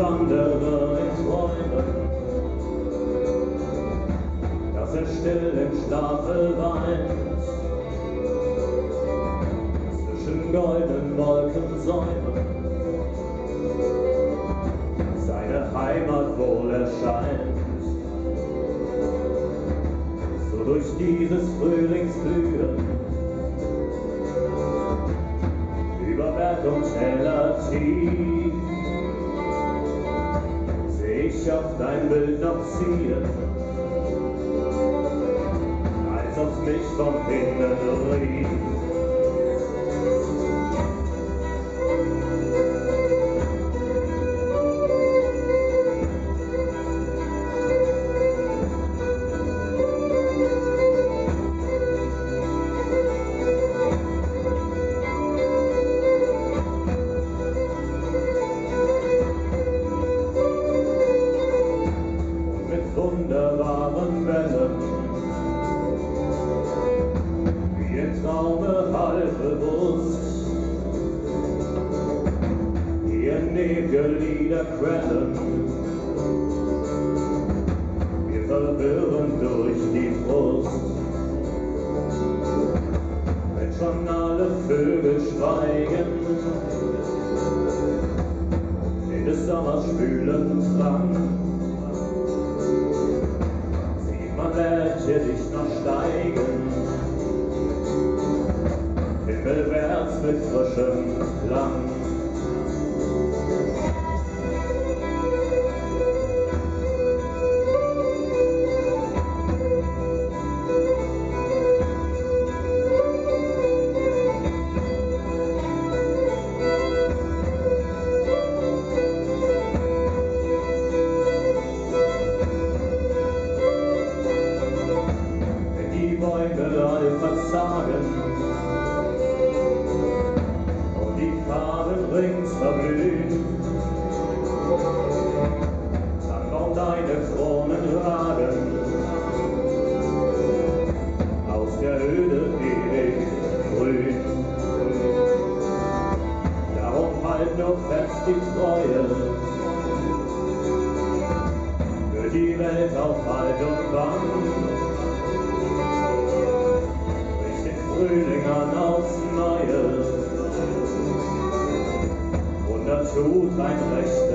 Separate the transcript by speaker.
Speaker 1: wandere in Träumen, dass er still im Schlafe weint, zwischen goldenen Wolken säumen, seine Heimat wohl erscheint. So durch dieses Frühlingsblühen über Berg und Täler tief ich auf dein Bild noch ziehen, als ob mich vom Himmel rief. Traume halb bewusst. Ihr Nebellieder quellen, wir verwirren durch die Brust. Wenn schon alle Vögel schweigen, in des Sommers schwülen Drang, sieht man Lerche dich noch steigen, mit frischem die Bäume all verzagen fest die Treue für die Welt auf Halt und Bang. Bricht den Frühling an aufs Neue. Und da tut ein Recht